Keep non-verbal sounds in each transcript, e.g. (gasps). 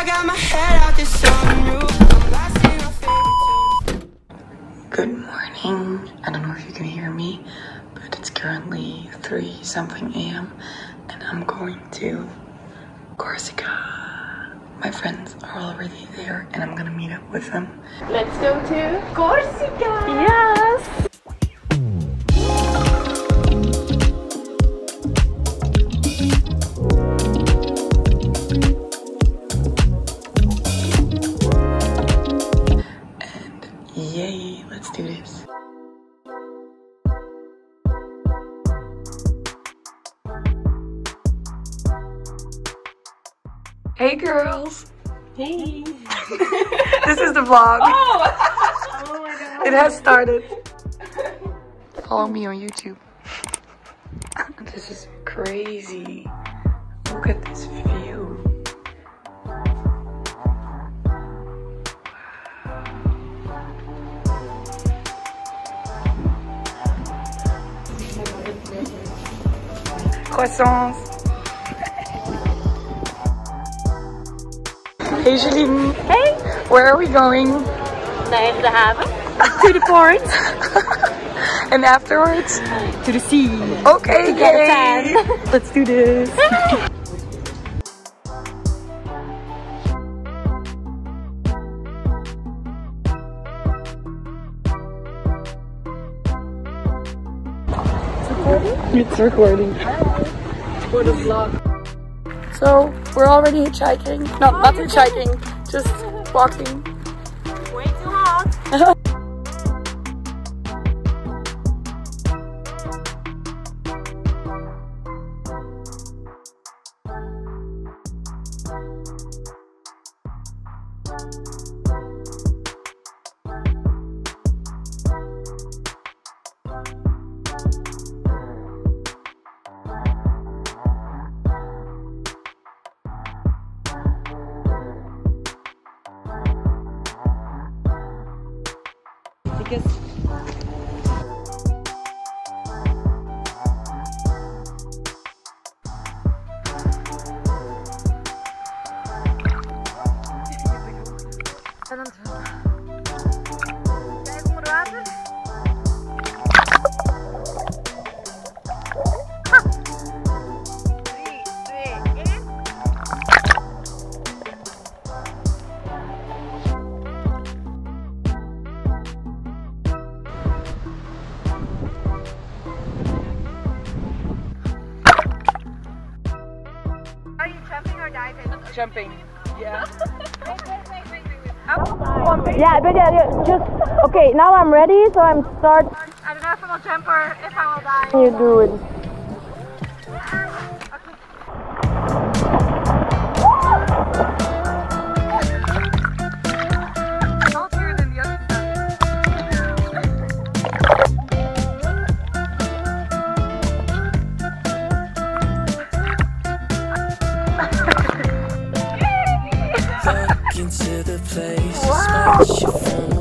I got my head out the sunroof. I'm blasting my favorite tune. Good morning. I don't know if you can hear me, but it's currently 3 something a.m. and I'm going to Corsica. My friends are already there and I'm gonna meet up with them. Let's go to Corsica. Yes! Let's do this. Hey girls! Hey. (laughs) This is the vlog. Oh. (laughs) oh my god. It has started. Follow me on YouTube. This is crazy. Look at this view. Croissants. Hey Juline. Hey. Where are we going? Naar de haven. (laughs) To the port. (laughs) And afterwards? To the sea. Okay, a (laughs) Let's do this. It's recording. For the vlog. So we're already hitchhiking. No, not hitchhiking. Just walking. Because Jumping. Yeah. (laughs) Yeah, but yeah, yeah, just okay. Now I'm ready, so I'm start. I don't know if I will jump or if I will die. You do it. Place,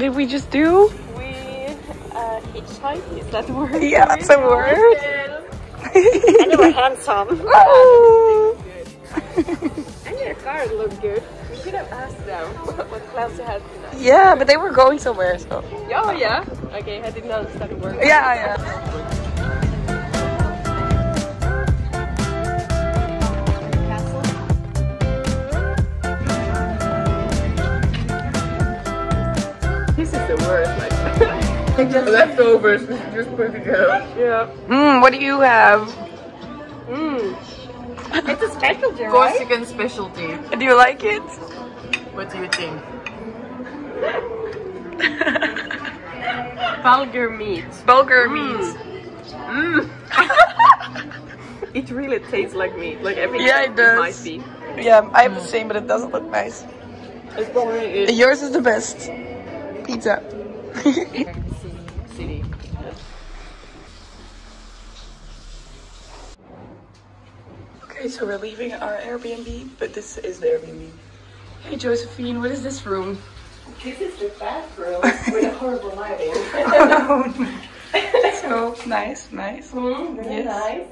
what did we just do? we uh, hitchhiked. Is that the word? Yeah, that's a word. And they were handsome. (laughs) Oh. (laughs) And your car looked good. We should have asked them (laughs) what class you had yeah, but they were going somewhere, so. Oh yeah. Okay, I didn't understand the word. Yeah, yeah. Like (laughs) leftovers. Just put together. Yeah. Mm, what do you have? Mm. It's a specialty, right? Corsican specialty. Do you like it? What do you think? (laughs) Vulgar meat. Bulgur meat. Mm. (laughs) it really tastes like meat. Like everything Yeah, it does. might be. Yeah, I have the same, but it doesn't look nice. It's probably is. Yours is the best. Pizza. Okay, so we're leaving our Airbnb, but this is the Airbnb. Hey Josefine, what is this room? This is the bathroom with a horrible lighting. (laughs) so nice, nice. Very Yes. nice.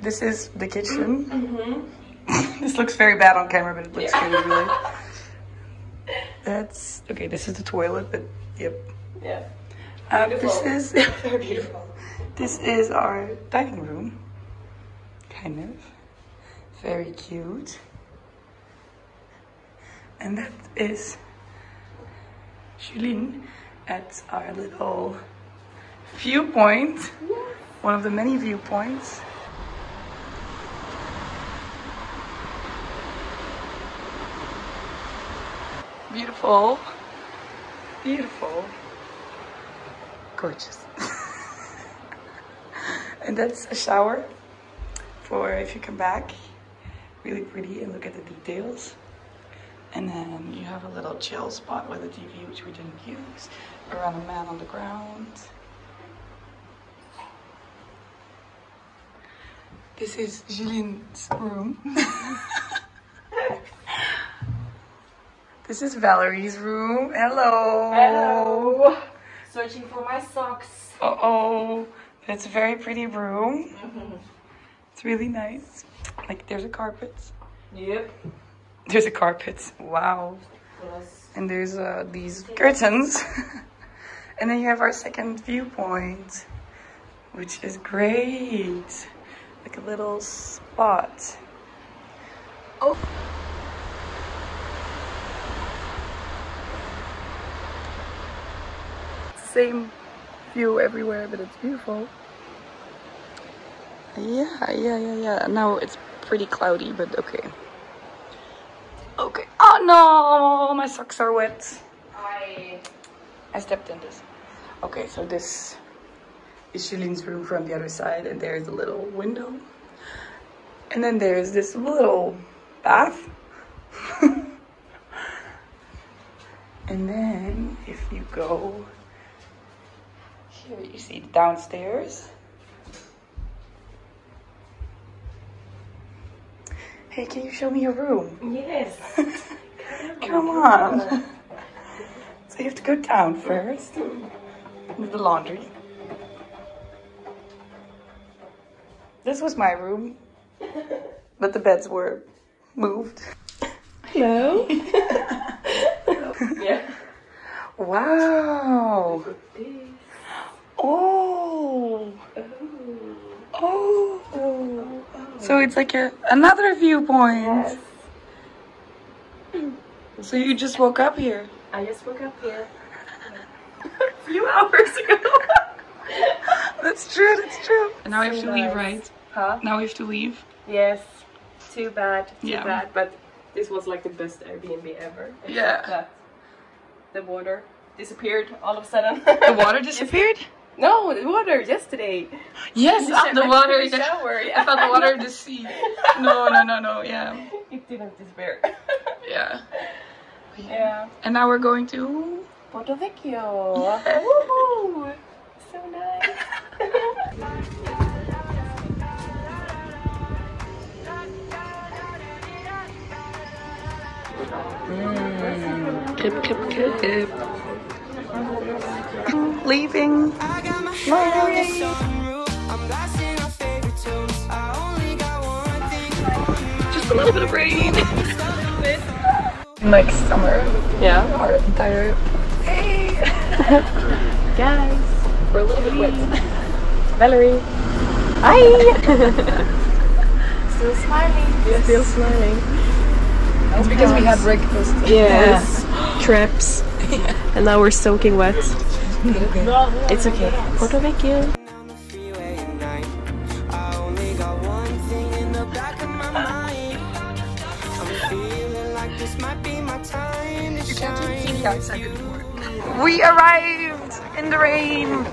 This is the kitchen. (laughs) this looks very bad on camera, but it looks really good. (laughs) That's okay. This is the toilet, but yep. Yeah. Um, this is Very beautiful. this is our dining room. Kind of very cute, and that is Juline at our little viewpoint. One of the many viewpoints. Beautiful. Beautiful. Gorgeous. (laughs) and that's a shower for if you come back. Really pretty and look at the details. And then you have a little chill spot with a TV, which we didn't use. Around a man on the ground. This is Juline's room. (laughs) this is Valerie's room. Hello. Hello. Searching for my socks. Uh oh, it's a very pretty room. (laughs) It's really nice. Like there's a carpet. Yep. There's a carpet. Wow. Yes. And there's uh, these curtains. (laughs) and then you have our second viewpoint, which is great. Like a little spot. Oh. Same view everywhere, but it's beautiful. Yeah, yeah, yeah, yeah. Now it's pretty cloudy, but okay. Okay. Oh no, my socks are wet. I. I stepped in this. Okay, so this is Juline's room from the other side, and there's a little window. And then there's this little bath. (laughs) and then if you go here, you see downstairs. Hey, can you show me your room? Yes. (laughs) Come on. So you have to go down first. With the laundry. This was my room. But the beds were moved. Hello. (laughs) yeah. Wow. Oh. Oh. oh. So it's like a another viewpoint. Yes. So you just woke up here. I just woke up here (laughs) a few hours ago. (laughs) That's true, that's true. And now we have to leave, right? huh? Now we have to leave. Yes. Too bad. Too Yeah. bad. But this was like the best Airbnb ever. Yeah. the water disappeared all of a sudden. The water (laughs) disappeared? No, the water yesterday. Yes, The the water. the- shower, I thought the water in the sea. No, no, no, no. Yeah, (laughs) It didn't disappear. (laughs) yeah. yeah. And now we're going to. Porto Vecchio. Yeah. Woohoo! (laughs) So nice. Mm. Kip, kip, kip. Leaving. I got my head on the. I'm blasting our favorite tunes. I only got one thing. Just a little bit of rain. In (laughs) like summer. Yeah. Our entire. Hey. (laughs) Guys, we're a little bit wet. Valerie. Hi! (laughs) Still smiling. Still smiling. It's because we had breakfast. Yes. Trips. (gasps) And now we're soaking wet. It's okay. Porto Vecchio. Down the freeway at night. I only got one thing in the back of my mind. I'm feeling like this might be my time to shine. We arrived in the rain. (laughs)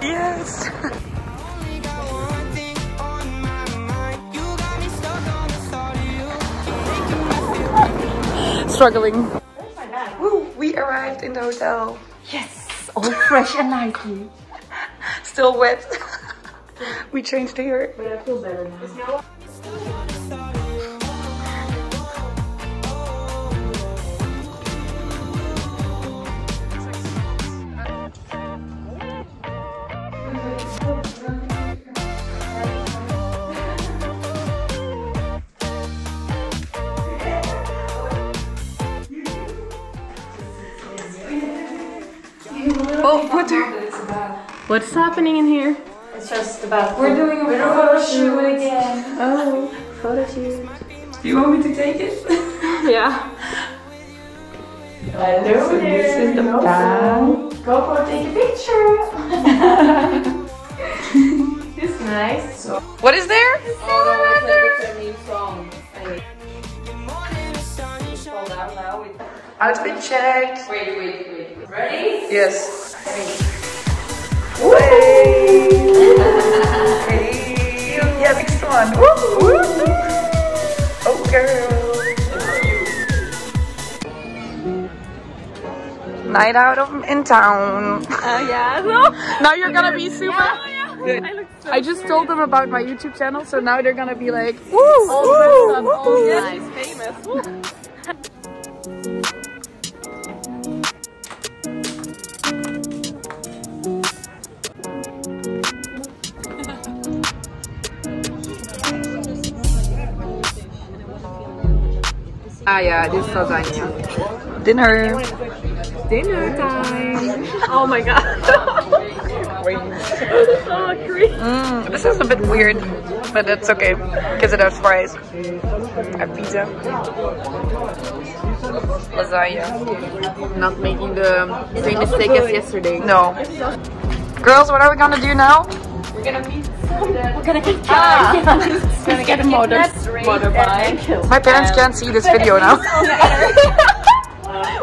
yes. You of you. Struggling. Woo, we arrived in the hotel. Yes, all fresh and nicely. (laughs) Still wet. (laughs) we changed here. Oh, water. What's happening in here? It's just about. We're doing a photo shoot again. Oh, photo shoot. Do you want me to take it? (laughs) Yeah. Uh, Hello so This is the plan. GoPro, take a picture. (laughs) it's nice. So. What is there? Morning, the sun shone. Outfit checked. Wait, wait, wait. Ready? Yes. Hey. hey. Yeah, next one. Woo, woo. Oh, girl. Night out of, in town. Oh yeah. (laughs) No. Now you're gonna be super. Good. I just told them about my YouTube channel, so now they're gonna be like, woo, woo, woo. Nice, famous. Ah yeah, this is lasagna. Dinner. Dinner time. Oh my god. oh, creepy. Mm, this is a bit weird, but it's okay because it has fries. A pizza. Lasagna. Not making the same mistake as yesterday. No. Girls, what are we gonna do now? We're gonna Ah. get a motor motorbike. My parents can't see this video now.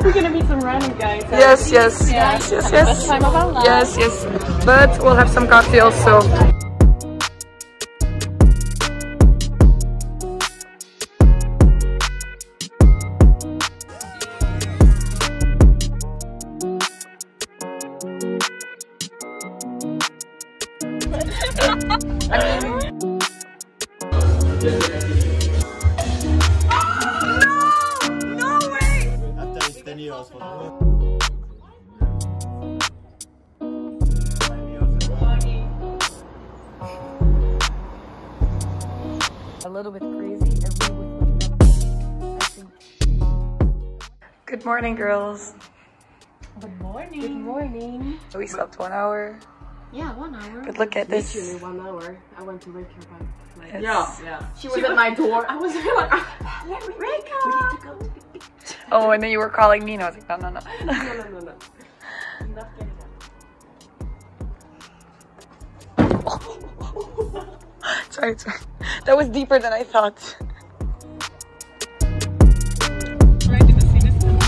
We're gonna meet some random guys. yes, yes, yes, yes, yes. Time of our lives. Yes, yes. But we'll have some cocktails, so. Oh. a little bit crazy and we would I think. Good morning, girls. Good morning. Good morning. We slept one hour, Yeah, one hour. but look at this. Literally one hour. I went to wake her up. Like, It's- yeah. She was at my door. I was like, "Ah, let me wake up. We need to go to the beach. Oh, and then you were calling me, and I was like, no, no, no. (laughs) No, no, no, no. Enough getting up. (laughs) sorry, sorry. That was deeper than I thought.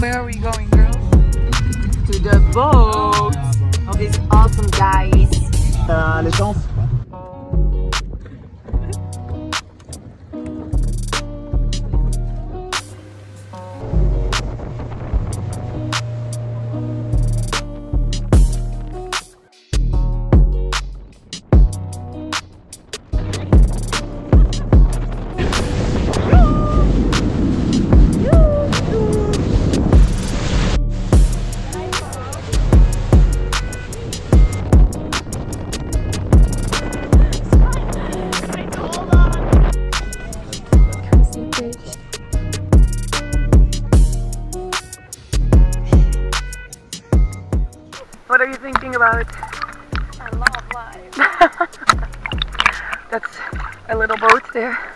Where are we going, girls? To the boat of these awesome guys. T'as les chances. Talking about? I love life. (laughs) That's a little boat there.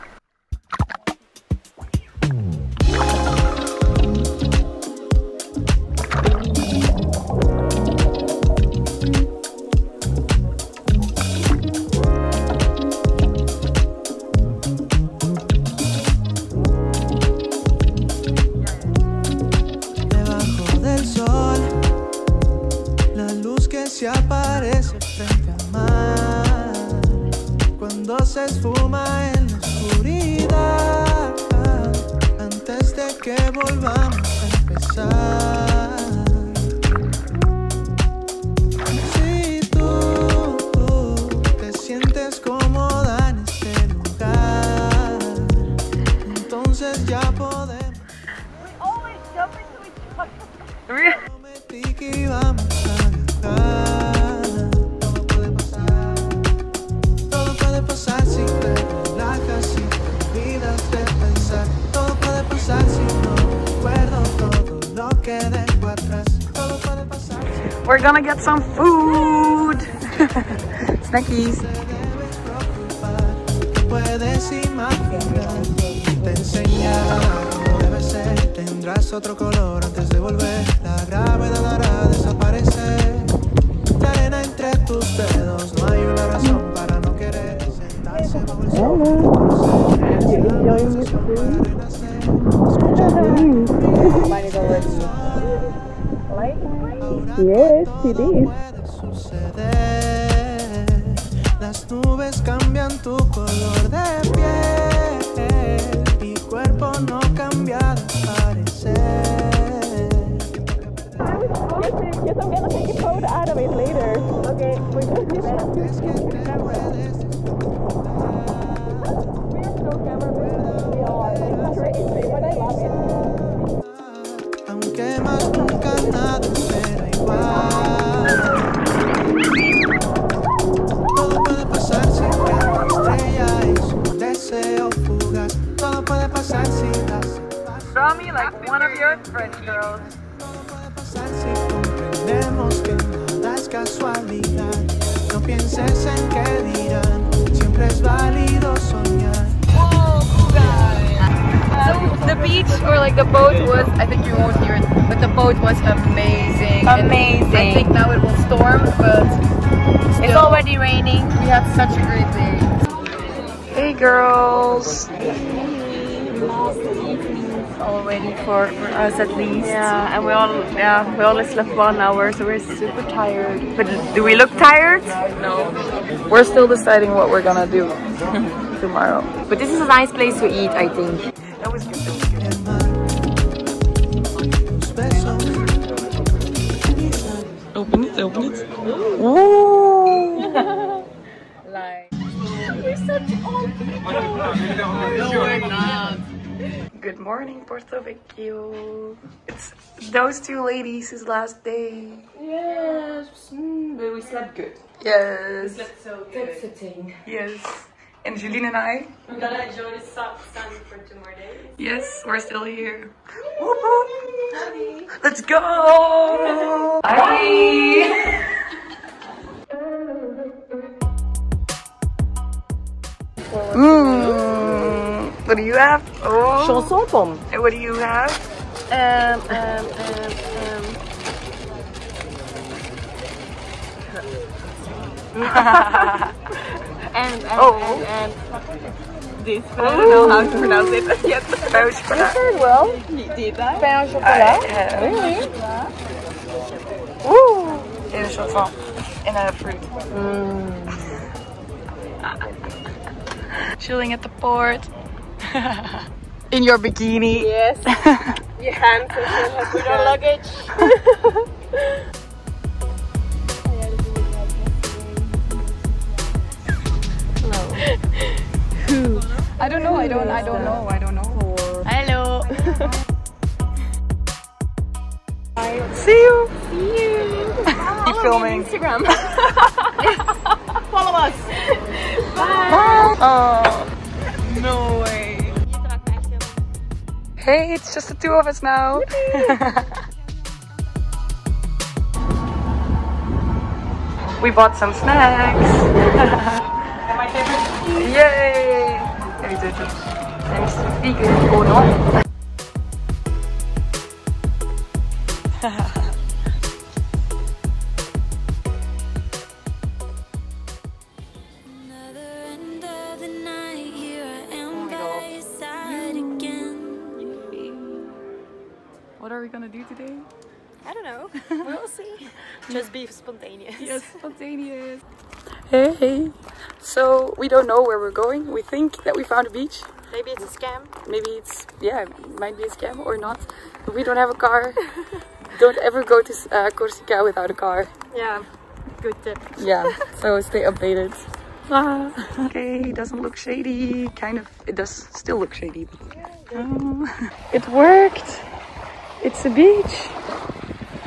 Otro color antes de volver. La gravedad hará desaparecer. La arena entre tus dedos. No hay una razón para no querer sentarse bajo el sol. Yes, it is. Draw me like one of your French girls. No en qué dirán, siempre es válido soñar. So the beach or like the boat was, I think you won't hear it, but the boat was amazing. And Amazing. I think now it will storm, but It's already raining. we had such a great day. Hey girls. Already for, for us at least. Yeah, and we all yeah we only slept one hour, so we're super tired. But do we look tired? No. We're still deciding what we're gonna do (laughs) tomorrow. But this is a nice place to eat, I think. That was good. That was good. El mar, tus besos, Open it. Open it. Ooh. (laughs) (laughs) Like, Good morning, Porto Vecchio. It's those two ladies' last day. yes, mm, but we slept good. Yes. slept So Good sitting. Yes. And Juline and I. We're gonna enjoy the sun for two more days. Yes, we're still here. Whoop, whoop. Let's go. (laughs) Bye. (laughs) What do you have? Oh. Chausson pomme. And what do you have? Um, um, um, um. (laughs) and, and, Oh. and, and this, but I don't know how to pronounce it (laughs) yet. Pain au chocolat. well. Did I? Pain au chocolat. have. Woo! In a chanson. And have fruit. (laughs) Chilling at the port. In your bikini. Yes. (laughs) Your hands have with our luggage. (laughs) I don't know, I don't, I don't know, I don't know. Hello. (laughs) See you! See you! Keep filming. Instagram. Follow us! Bye! Oh, no way. Hey, it's just the two of us now. (laughs) We bought some snacks. (laughs) Yay! Thanks to vegan or not. So we don't know where we're going. We think that we found a beach. Maybe it's a scam. Maybe it's yeah, it might be a scam or not. But we don't have a car. (laughs) don't ever go to uh, Corsica without a car. Yeah. Good tip. Yeah, so stay updated. Ah, (laughs) okay, it doesn't look shady. Kind of, it does still look shady. But, Oh, it worked. It's a beach,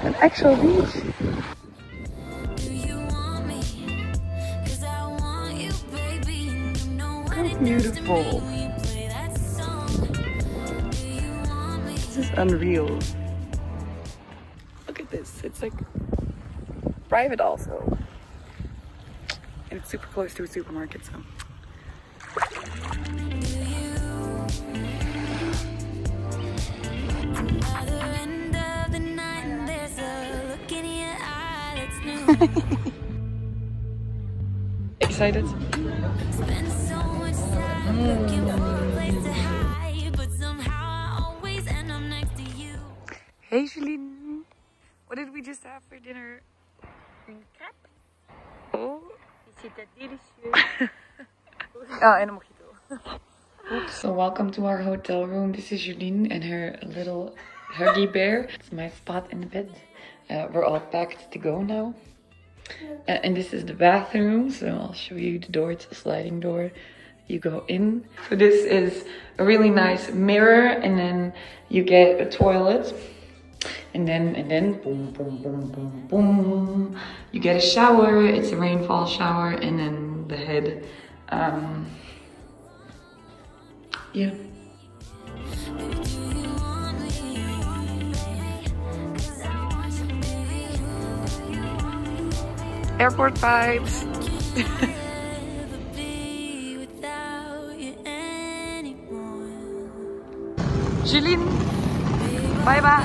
an actual beach. Me? This is unreal. Look at this. It's like private also. And it's super close to a supermarket, so. (laughs) Other Hey Juline. What did we just have for dinner? Oh. Oh, and a mojito. so welcome to our hotel room. This is Juline and her little huggy bear. It's my spot in the bed. Uh, we're all packed to go now. Uh, and this is the bathroom. So I'll show you the door. It's a sliding door. You go in. So this is a really nice mirror and then you get a toilet. And then, and then, boom, boom, boom, boom, boom. You get a shower. It's a rainfall shower, and then the head. Um, yeah. Airport vibes. (laughs) bye bye.